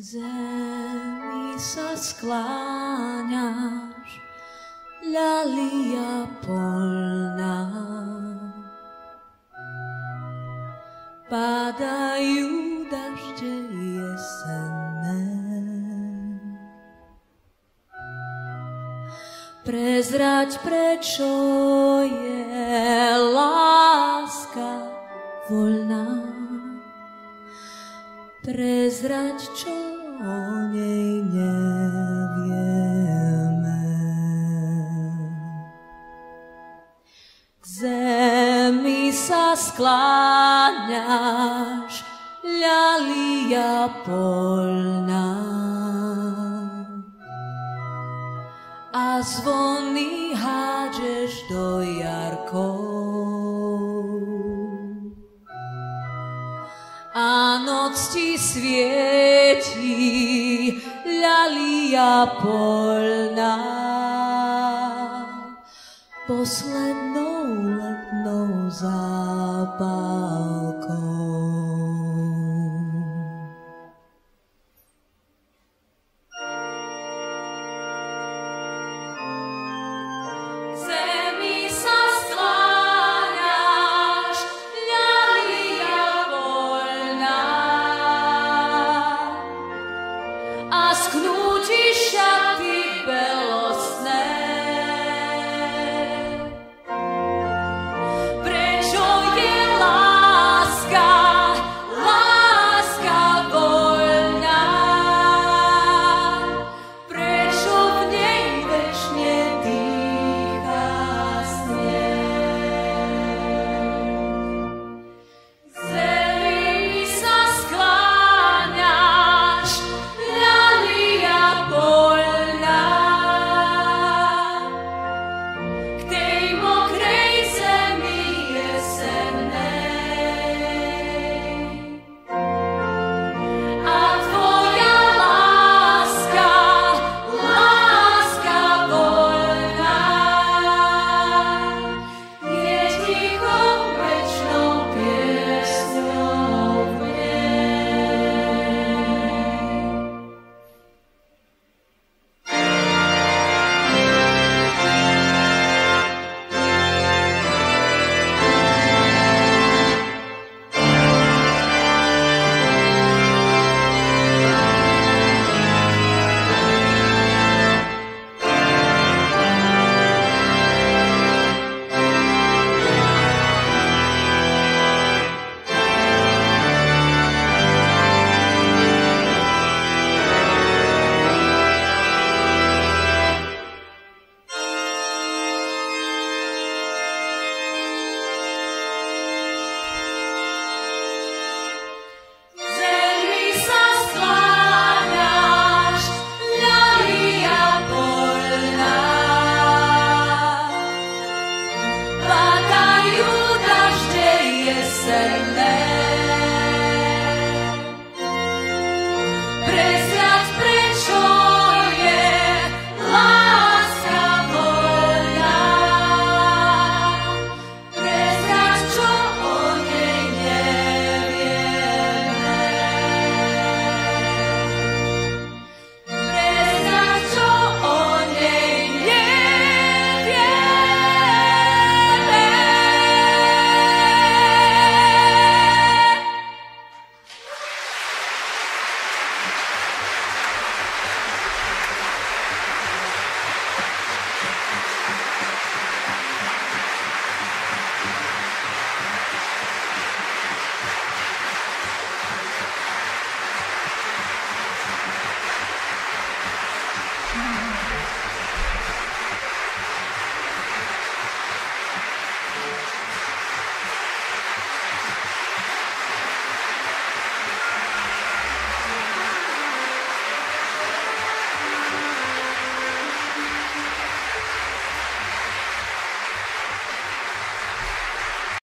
zemi sa skláňaš, ľalia polná. Padajú dažde jesenné. Prezrať, prečo je láska voľná. Prezrať, čo o nej nevieme. K zemi sa skláňaš, ľalia polná. A zvony hádžeš do noc ti svieti, ľalia polná. Poslednou letnou západ. Tęsknuć